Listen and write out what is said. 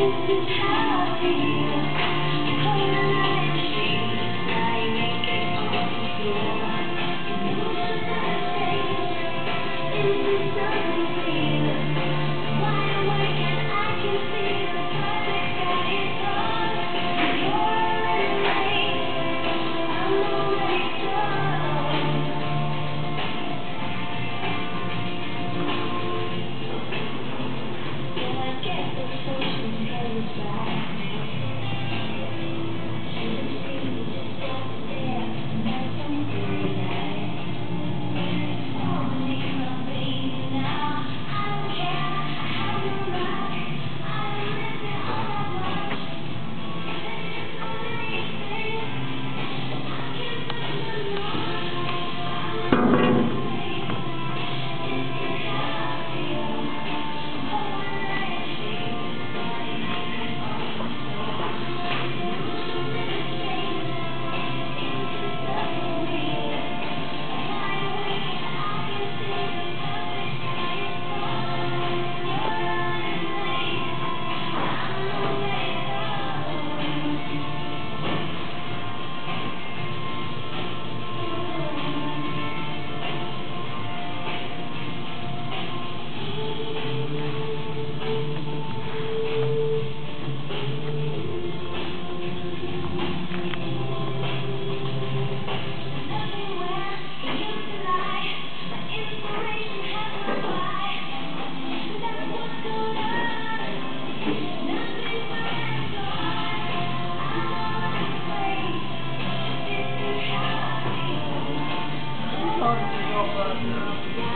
This is how Música